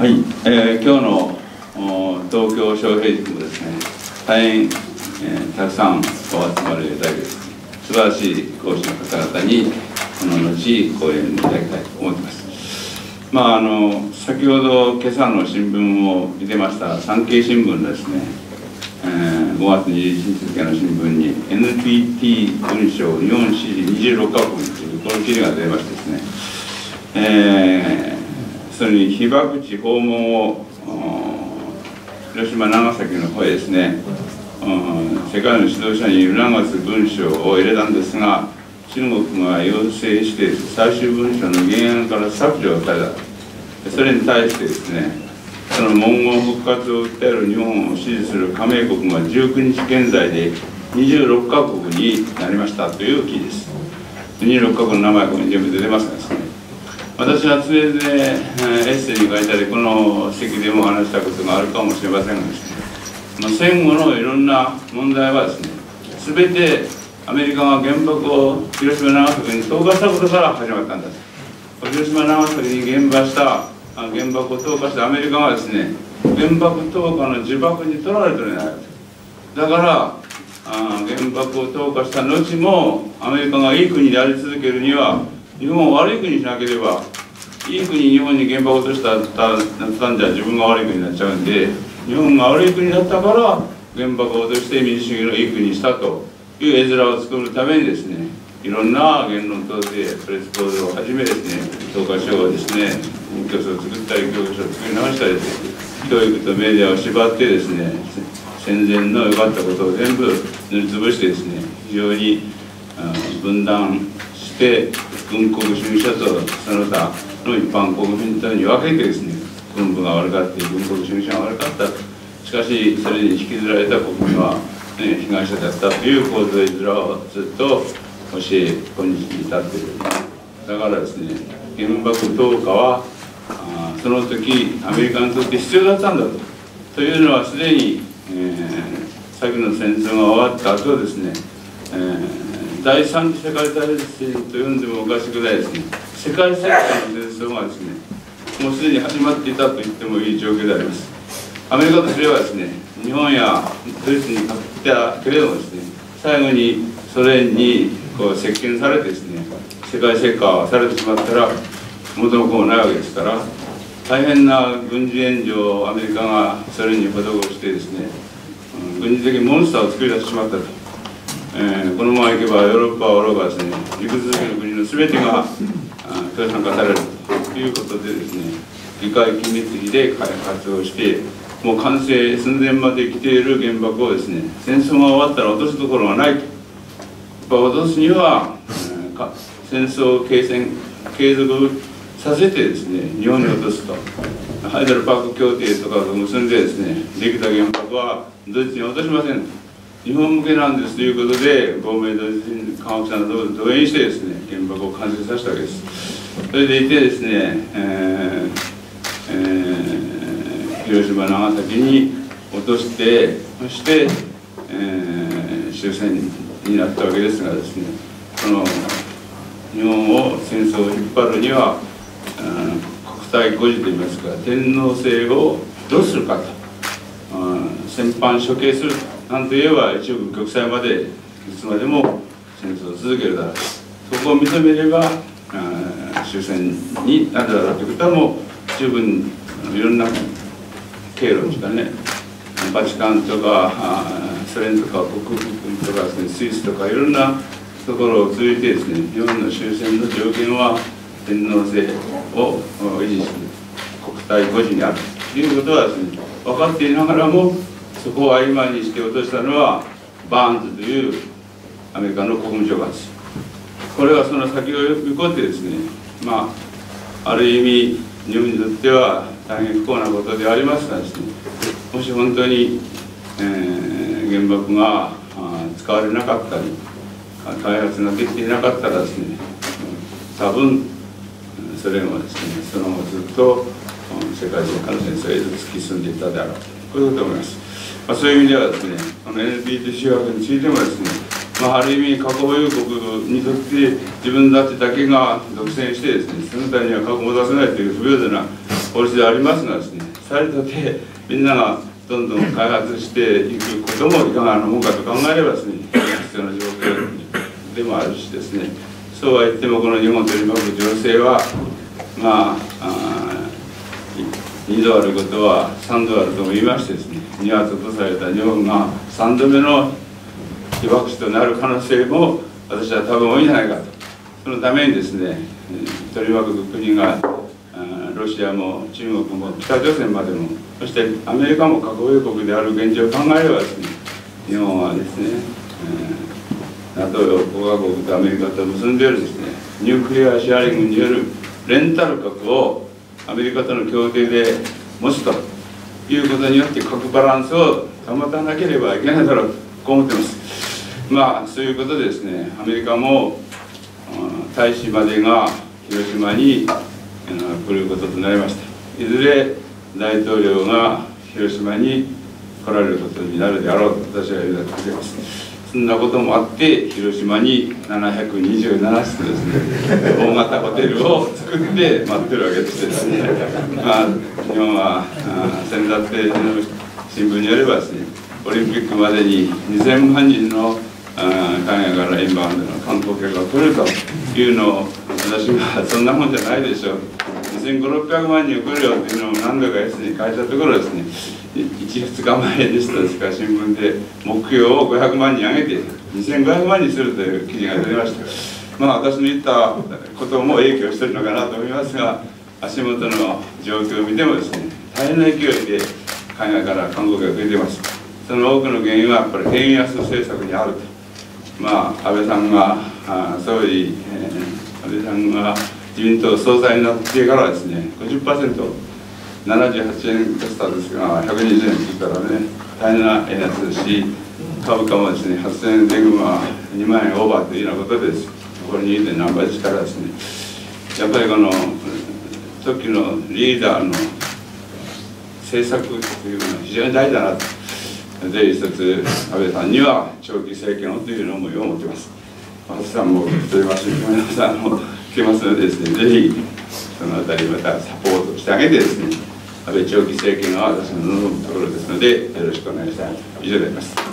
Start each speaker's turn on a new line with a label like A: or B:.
A: はい、えー、今日の東京昌平塾もですね大変、えー、たくさんお集まりいただき素晴らしい講師の方々にこの後講演いただきたいと思ってます。まああの先ほど今朝の新聞を見てました産経新聞ですね、えー、5月21日付の新聞に NPT 文書日本支持26カ国というこの記事が出ましてですね、えー、それに被爆地訪問を広島長崎の方へですね、うん、世界の指導者に促す文書を入れたんですが中国が要請して最終文書の原案から削除された。それに対してですねその文言復活を訴える日本を支持する加盟国が19日現在で26カ国になりましたという記事です。26カ国の名前ここに全部出てますね。私は常々、エッセイに書いたりこの席でも話したことがあるかもしれませんがね、まあ、戦後のいろんな問題はですね全てアメリカが原爆を広島長崎に投下したことから始まったんだと。広島長崎に現場した原爆を投下したアメリカがですね原爆投下の呪縛に取られてるんじゃないかだからあ原爆を投下した後もアメリカがいい国であり続けるには日本を悪い国にしなければいい国日本に原爆を落としたたんじゃ自分が悪い国になっちゃうんで日本が悪い国だったから原爆を落として民主主義のいい国にしたという絵面を作るためにですねいろんな言論統制プレス報道をはじめですね教科書をですね教書を作ったり教科書を作り直したりです教育とメディアを縛ってですね戦前の良かったことを全部塗りつぶしてですね非常に分断して軍国主義者とその他の一般国民とに分けてですね軍部が悪かった軍国主義者が悪かった。しかしそれに引きずられた国民は、ね、被害者だったという構造図をずっと教え今日に至っている。だからですね原爆投下はあその時アメリカにとって必要だったんだと。というのはすでに、えー、先の戦争が終わった後ですね、えー第三次世界大戦と呼んでもおかしくないですね。世界戦争の戦争がですねもうすでに始まっていたと言ってもいい状況であります。アメリカとすればですね日本やドイツに勝ったけれどもですね最後にソ連にこう接近されてですね世界石化されてしまったら元も子もないわけですから大変な軍事援助をアメリカがソ連に施してですね、うん、軍事的モンスターを作り出してしまったと。えー、このままいけばヨーロッパはおろかですね陸続きの国の全てが共産化されるということでですね理解機密費で開発をしてもう完成寸前まで来ている原爆をですね戦争が終わったら落とすところがないとやっぱ落とすには、えー、戦争継戦継続させてですね日本に落とすとハイデルパーク協定とかと結んでですねできた原爆はドイツに落としません日本向けなんですということで亡命同時科学者などを動員してですね原爆を完成させたわけです。それでいてですね、えーえー、広島長崎に落としてそして、えー、終戦になったわけですがですねこの日本を戦争を引っ張るには、国際孤児といいますか天皇制をどうするかと、戦犯処刑するなんといえば一部玉砕までいつまでも戦争を続けるだろう。そこを認めれば終戦になるだろうということはもう十分いろんな経路ですかねバチカンとかソ連とか国軍とかです、ね、スイスとかいろんなところを通じてですね日本の終戦の条件は天皇制を維持する国体孤児にあるということはですね分かっていながらもそこを曖昧にして落としたのはバーンズというアメリカの国務長官ですこれはその先を見込んでですねまあある意味日本にとっては大変不幸なことでありますがですね。もし本当に、えー、原爆が使われなかったり開発ができていなかったらですね多分ソ連はですねその後ずっと世界中から戦争へ突き進んでいたであろう。とこういうことだと思います。まあ、そういう意味ではですねこの NPT 条約についてもですね、まあ、ある意味核保有国にとって自分たちだけが独占してですねそのためには核を出せないという不平等な法律でありますがですねされたてみんながどんどん開発していくこともいかがなもんかと考えればですね必要な状況でもあるしですねそうは言ってもこの日本を取り巻く情勢はまあ2度あることは3度あるとも言いましてですね2発とされた日本が3度目の被爆地となる可能性も私は多分多いんじゃないかと。そのためにですね取り巻く国がロシアも中国も北朝鮮までもそしてアメリカも核保有国である現状を考えればですね日本はですね、えー、NATO 5カ国とアメリカと結んでいるですねニュークリアシェアリングによるレンタル核をアメリカとの協定で持つということによって核バランスを保たなければいけないだろうとこう思ってます。まあそういうことでですねアメリカも大使までが広島に来ることとなりました。いずれ大統領が広島に来られることになるであろうと私は言うています。そんなこともあって広島に727室ですね大型ホテルを作って待ってるわけでしてですね。まあ日本は先だっての新聞によればですねオリンピックまでに2000万人の海外からインバウンドの観光客が来るというのを私はそんなもんじゃないでしょう。2500600万人来るよっていうのを何度か S に書いたところですね。12日前でした。ですか新聞で目標を500万人上げて2500万人するという記事が出ました。まあ私の言ったことも影響してるのかなと思いますが足元の状況を見てもですね大変な勢いで海外から観光客が出てます。その多くの原因はやっぱり円安政策にあると。まあ安倍さんが総理、えー、安倍さんが自民党総裁になってからですね50% 78円でしたですが120円って言ったらね大変な円安ですし株価もですね8000円前後は2万円オーバーというようなことです。これ 2. 何倍ですからですね。やっぱりこの時のリーダーの政策というのは非常に大事だなと。で一つ安倍さんには長期政権をという思いを持っています。松さんもといます皆さんも聞けますのでですねぜひそのあたりまたサポートしてあげてですね安倍長期政権は私の望むところですのでよろしくお願いしたい以上であります。